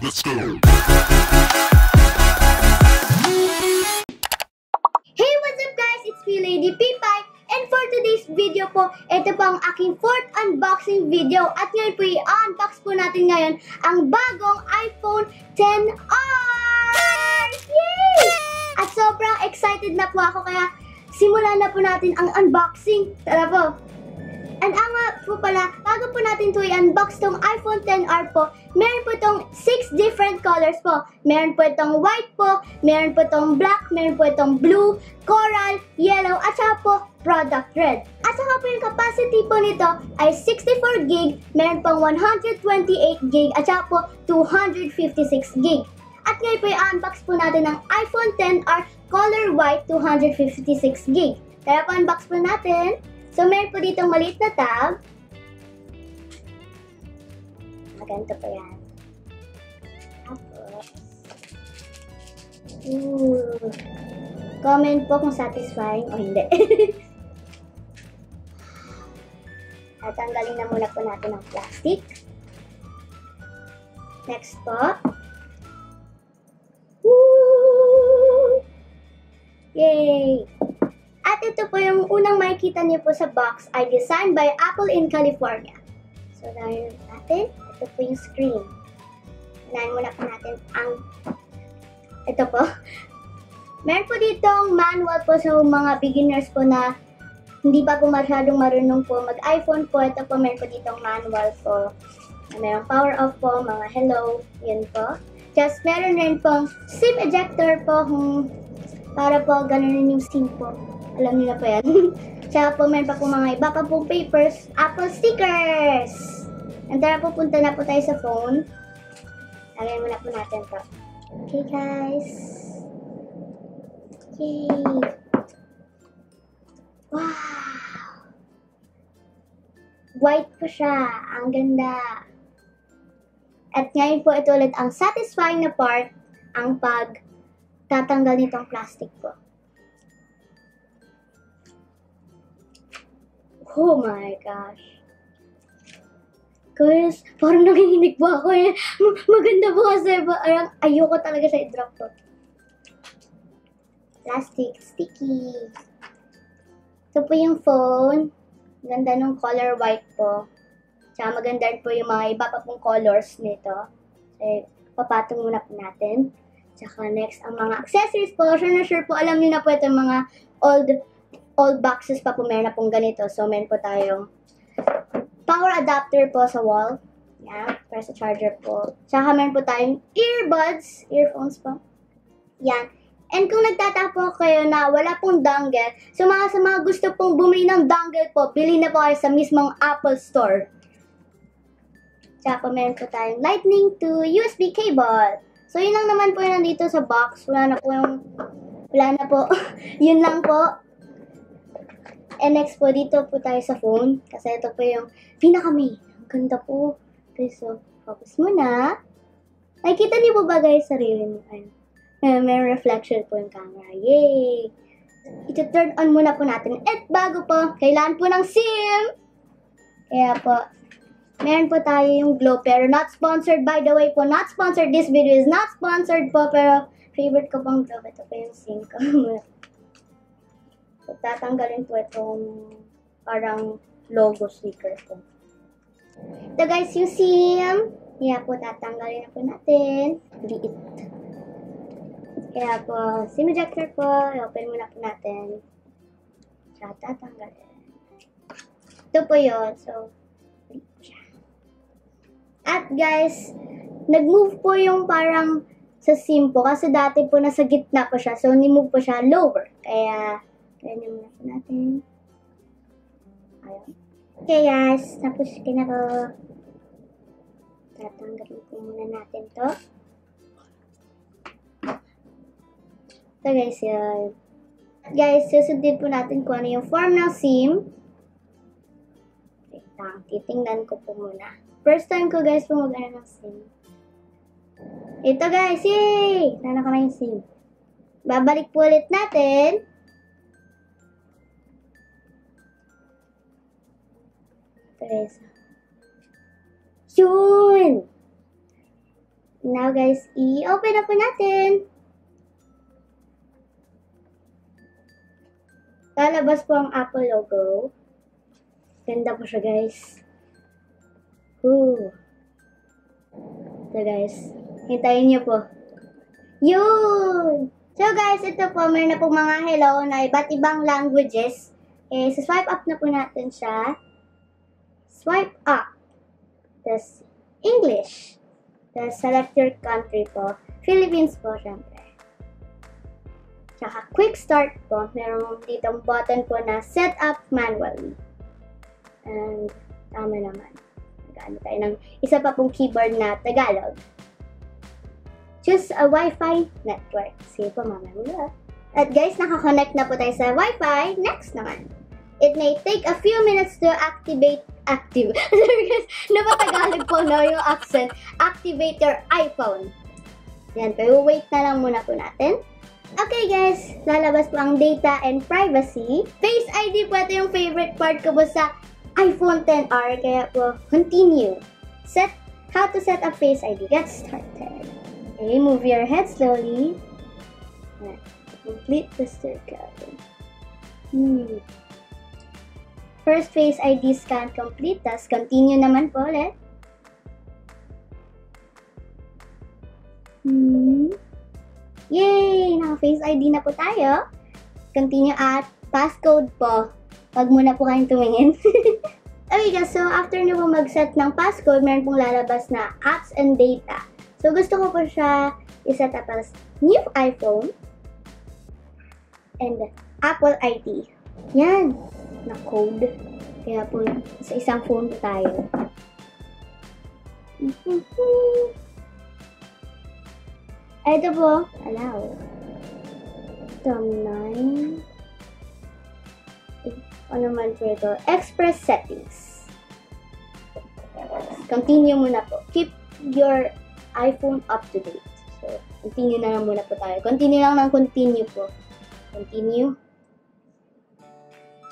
Let's go. Hey, what's up guys? It's me, Lady Pipay. And for today's video po, ito po ang aking fourth unboxing video. At ngayon po, i-unbox po natin ngayon ang bagong iPhone 10R! Yay! At sobrang excited na po ako, kaya simulan na po natin ang unboxing. Tara po! And ang po pala, bago po natin to i-unbox tong iPhone 10R po, meron po itong 6 different colors po. Meron po itong white po, meron po itong black, meron po itong blue, coral, yellow, at saka po product red. At saka po yung capacity po nito ay 64 gig, meron pong 128 gig, at saka po 256 gig. At ngayon po i-unbox po natin ang iPhone 10R color white 256 gig. Kaya po unbox po natin. So, meron po dito maliit na tab. Maganto po yan. Ooh, comment po kung satisfying o hindi. At tanggalin na muna po natin ang plastic. Next po. Woo! Yay! At ito po yung unang makikita niyo po sa box ay designed by Apple in California. So, dahil natin, ito po yung screen. Unahin muna po natin ang ito po. Meron po ditong manual po sa mga beginners po na hindi pa po masyadong marunong po mag-iPhone po. Ito po, meron po ditong manual po. Merong power off po, mga hello, yun po. Just meron rin pong SIM ejector po kung para po ganun yung SIM po. Alam niyo na po yan. Tsaka po, meron pa po mga iba pa pong papers, Apple stickers! And tara po, punta na po tayo sa phone. Lagyan muna po natin to. Okay, guys. Yay! Wow! White po siya. Ang ganda. At ngayon po ito ulit ang satisfying na part, ang pag tatanggal nitong plastic po. Oh my gosh. Guys, parang nanginginig po ako eh. Maganda po kasi parang ayoko talaga sa i-drop to. Plastic, sticky. Ito po yung phone. Ganda nung color white po. Tsaka maganda po yung mga iba pa pong colors nito. So, papatong muna po natin. Tsaka next, ang mga accessories po. Sure na sure po, alam niyo na po itong mga old old boxes pa po meron na pong ganito. So, meron po tayong power adapter po sa wall. Yan, para sa charger po. Tsaka meron po tayong earbuds, earphones po. Yan. And kung nagtatapo kayo na wala pong dongle, so mga sa mga gusto pong bumili ng dongle po, bili na po kayo sa mismong Apple Store. Tsaka meron po tayong lightning to USB cable. So yun lang naman po yung nandito sa box. Wala na po yung, wala na po. yun lang po. And next po, dito po tayo sa phone. Kasi ito po yung pinaka-main. Ang ganda po. Okay, so, focus muna. Nakikita niyo po ba guys sarili niyo? Ayun. May, reflection po yung camera. Yay! Ito-turn on muna po natin. At bago po, kailangan po ng SIM! Kaya po, meron po tayo yung glow, pero not sponsored by the way po. Not sponsored. This video is not sponsored po, pero favorite ko pong glow. Ito po yung SIM ko. So, tatanggalin po itong parang logo sticker po. Ito guys, yung SIM. Kaya po, tatanggalin na po natin. Liit. Kaya po, SIM ejector po. I-open muna po natin. Tsaka tatanggalin. Ito po yun. So, siya. At guys, nag-move po yung parang sa SIM po. Kasi dati po nasa gitna po siya. So, ni-move po siya lower. Kaya, ganyan muna po natin. Ayun. Okay guys, tapos ka na po. Tatanggalin muna natin to. Ito guys, yun. Guys, susundin po natin kung ano yung form ng SIM. Wait lang, titingnan ko po muna. First time ko guys po mag-ano ng SIM. Ito guys, yay! Nana ko na yung SIM. Babalik po ulit natin. Guys. Yun! Now guys, i-open na po natin. Lalabas po ang Apple logo. Ganda po siya guys. Ooh. Ito guys. Hintayin niyo po. Yun! So guys, ito po, meron na po mga hello na iba't ibang languages. Eh, swipe up na po natin siya. Swipe up. Tapos, English. Tapos, select your country po. Philippines po, syempre. Tsaka, quick start po. Meron ditong button po na set up manually. And, tama naman. Nag-ano tayo ng isa pa pong keyboard na Tagalog. Choose a Wi-Fi network. Sige po, mamaya. At guys, nakakonect na po tayo sa Wi-Fi. Next naman. It may take a few minutes to activate active. Napatagalog po no yung accent. Activate your iPhone. Yan, pero wait na lang muna po natin. Okay guys, lalabas po ang data and privacy. Face ID po ito yung favorite part ko po sa iPhone 10R, kaya po continue. Set how to set up Face ID. Get started. Okay, move your head slowly. Complete the circle. Hmm. First Face ID scan complete. Tapos continue naman po ulit. Hmm. Yay! Naka-Face ID na po tayo. Continue at passcode po. Pag muna po kayong tumingin. okay guys, so after nyo po mag-set ng passcode, meron pong lalabas na apps and data. So gusto ko po siya iset up as new iPhone and Apple ID. Yan na code. Kaya po, sa isang phone tayo. Ito po. Tom 9. Ano man po ito? Express settings. Continue muna po. Keep your iPhone up to date. So, continue na lang muna po tayo. Continue lang ng continue po. Continue.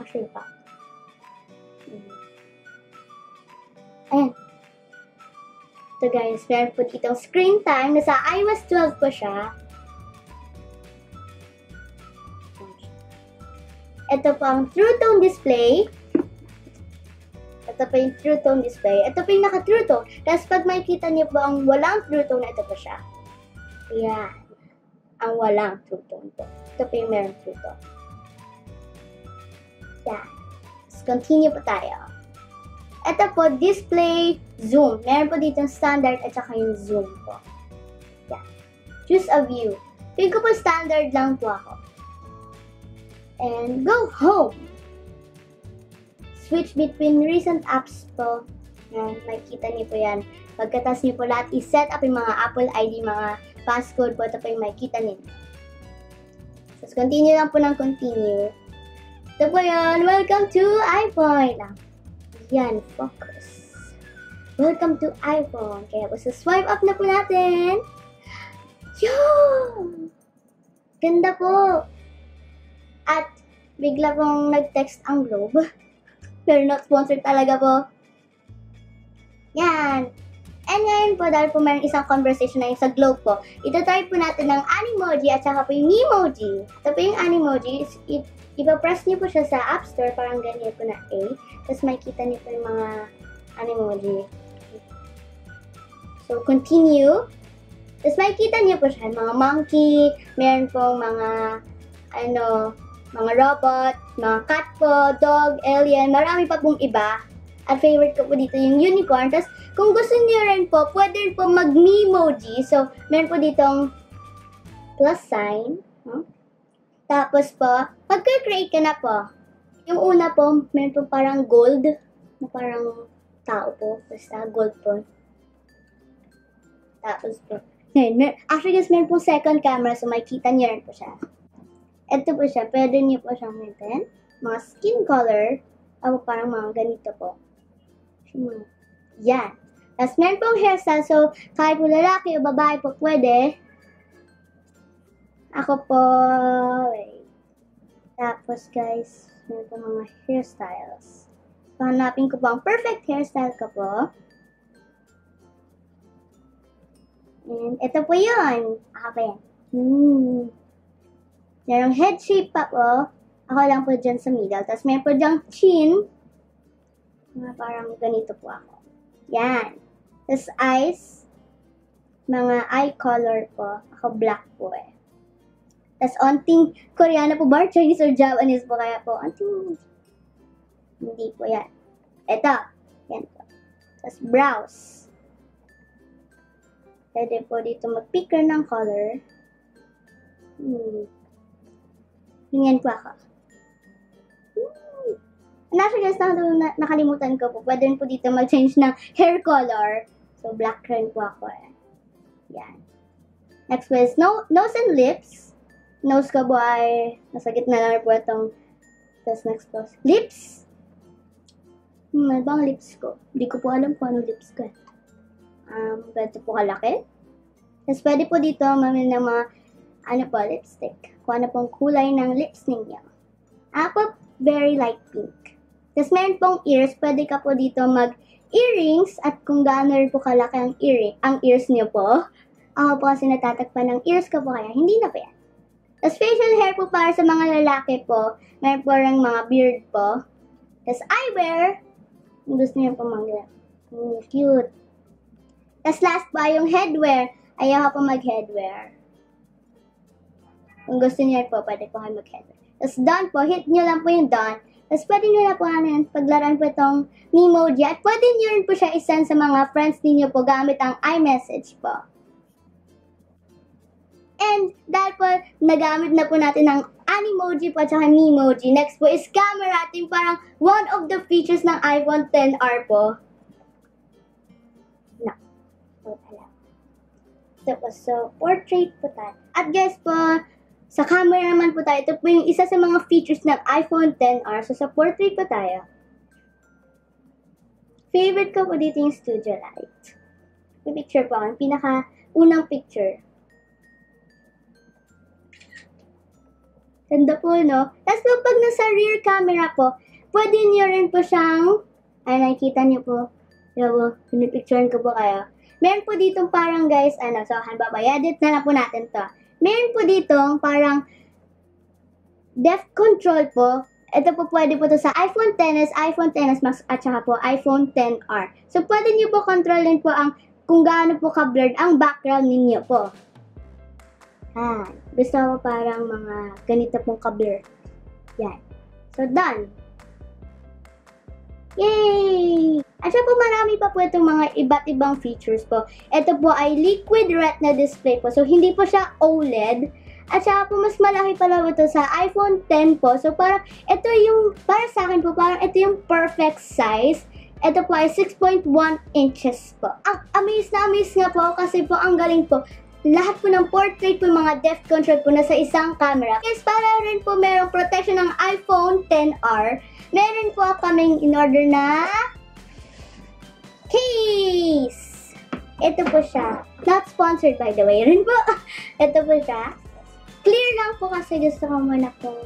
Actually, pa. Ayan. Ito guys, meron po ditong screen time. Nasa iOS 12 po siya. Ito po ang True Tone Display. Ito po yung True Tone Display. Ito po yung naka-True Tone. Tapos pag makikita niyo po ang walang True Tone, ito po siya. Ayan. Ang walang True Tone po. Ito po yung meron True Tone. Yan. Let's continue po tayo. Ito po, display zoom. Meron po dito standard at saka yung zoom po. Yan. Choose a view. Ko po standard lang po ako. And go home. Switch between recent apps po. Yan, makikita niyo po yan. Pagkatas niyo po lahat, i-set up yung mga Apple ID, mga passcode po. Ito po yung makikita niyo. So, continue lang po ng continue. Ito po yun. Welcome to iPhone. Yan, focus. Welcome to iPhone. Kaya po, swipe up na po natin. Yun! Ganda po. At bigla pong nag-text ang Globe. Pero not sponsored talaga po. Yan. And ngayon po, dahil po mayroong isang conversation na yung sa Globe po, ito-try po natin ng Animoji at saka po yung Memoji. Ito po yung Animoji. Ipapress niyo po siya sa App Store, parang ganyan po na A. Tapos makikita niyo po yung mga Animoji. So, continue. Tapos makikita niyo po siya, mga monkey, meron pong mga, ano, mga robot, mga cat po, dog, alien, marami pa pong iba. At favorite ko po dito yung unicorn. Tapos, kung gusto niyo rin po, pwede rin po mag-memoji. So, meron po ditong plus sign. Huh? Tapos po, pagka-create ka na po, yung una po, meron po parang gold, na parang tao po. Basta gold po. Tapos po, ngayon, actually guys, meron po second camera, so makikita niyo rin po siya. Ito po siya, pwede niyo po siyang maintain. Mga skin color, o parang mga ganito po. Hmm. Yan. Tapos meron pong hairstyle, so kahit po lalaki o babae po pwede. Ako po, wait. Tapos guys, meron po mga hairstyles. Pahanapin ko po ang perfect hairstyle ko po. And ito po yun. Ako pa yan. Hmm. Merong head shape pa po. Ako lang po dyan sa middle. Tapos meron po dyan chin. Mga parang ganito po ako. Yan. Tapos eyes. Mga eye color po. Ako black po eh. Tapos onting Koreano po ba? Chinese or Japanese po kaya po. Onting hindi po yan. Ito. Yan po. Tapos brows. Pwede po dito mag-picker ng color. Hmm. Ganyan po ako. Hmm. Nasa guys, na, na, nakalimutan ko po. Pwede rin po dito mag-change ng hair color. So, black rin po ako eh. Yan. Next is no, nose and lips. Nose ko po ay nasa gitna lang po itong tapos next po, lips. Hmm, ano bang lips ko? Hindi ko po alam kung ano lips ko eh. Um, ganito po kalaki. Tapos pwede po dito mamili ng mga ano po, lipstick. Kung ano pong kulay ng lips ninyo. Ako, very light pink. Tapos meron pong ears, pwede ka po dito mag earrings at kung gaano rin po kalaki ang, earring, ang ears niyo po. Ako po kasi natatakpan ng ears ko po kaya hindi na po yan. Tapos facial hair po para sa mga lalaki po. Meron po rin mga beard po. Tapos eyewear. Kung gusto niyo po mga mm, cute. Tapos last pa yung headwear. Ayaw po mag-headwear. Kung gusto niyo po, pwede po kayo mag-headwear. Tapos done po, hit nyo lang po yung done. Tapos pwede nyo na po ano yan, paglaran po itong Memoji. At pwede nyo rin po siya isend sa mga friends ninyo po gamit ang iMessage po. And dahil po, nagamit na po natin ng Animoji po at saka Memoji. Next po is camera. Ating parang one of the features ng iPhone 10R po. No. Wala. So, so, portrait po tayo. At guys po, sa camera naman po tayo. Ito po yung isa sa mga features ng iPhone 10R. So, sa portrait po tayo. Favorite ko po dito yung studio light. Yung picture po, ang pinaka unang picture. Ganda po, no? Tapos po, pag nasa rear camera po, pwede niyo rin po siyang, ay, nakikita niyo po, po, pinipicturean ko po kayo. Meron po dito parang guys, ano, so, halimbawa, edit na lang po natin to. Meron po dito parang depth control po. Ito po pwede po to sa iPhone XS, iPhone XS Max at saka po iPhone XR. So pwede niyo po kontrolin po ang kung gaano po ka-blurred ang background ninyo po. Han. Gusto ko parang mga ganito pong ka-blur. Yan. So done. Yay! At siya po marami pa po itong mga iba't ibang features po. Ito po ay liquid retina display po. So hindi po siya OLED. At saka po mas malaki pala ito sa iPhone 10 po. So parang ito yung, para sa akin po, parang ito yung perfect size. Ito po ay 6.1 inches po. Ang amaze na amaze nga po kasi po ang galing po lahat po ng portrait po mga depth control po nasa isang camera. Yes, para rin po merong protection ng iPhone 10R. Meron po kaming in order na case. Ito po siya. Not sponsored by the way rin po. Ito po siya. Clear lang po kasi gusto ko muna pong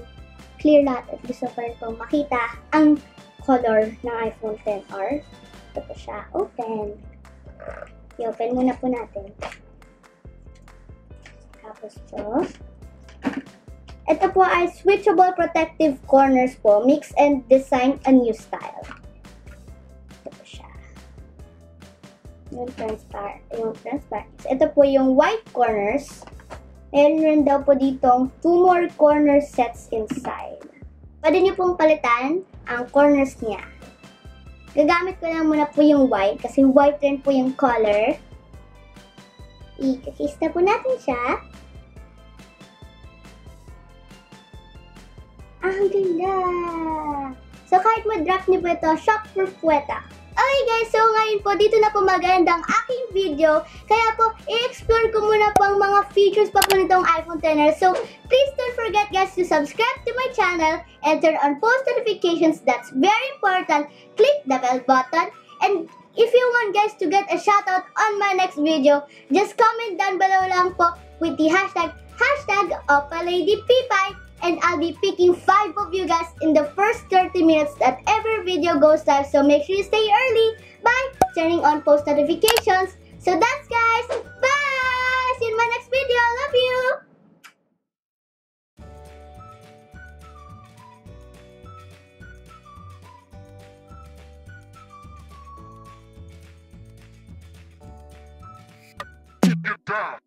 clear lahat at gusto ko rin pong makita ang color ng iPhone 10R. Ito po siya. Open. I-open muna po natin. Tapos po, ito po ay switchable protective corners po. Mix and design a new style. Ito po siya. Yung transparent. Yung transparent. Ito po yung white corners. Meron rin daw po ditong two more corner sets inside. Pwede niyo pong palitan ang corners niya. Gagamit ko lang muna po yung white kasi white rin po yung color. I-kiss na po natin siya. Ang! So, kahit ma-drop niyo po ito, shockproof po ito. Okay guys, so ngayon po, dito na po maganda aking video. Kaya po, i-explore ko muna po ang mga features pa po nitong iPhone XR. So, please don't forget guys to subscribe to my channel and turn on post notifications. That's very important. Click the bell button. And if you want guys to get a shoutout on my next video, just comment down below lang po with the hashtag, hashtag OpaLadyPipay and I'll be picking 5 of you guys in the first 30 minutes that every video goes live so make sure you stay early by turning on post notifications. So that's guys, bye! See you in my next video, love you! Get down.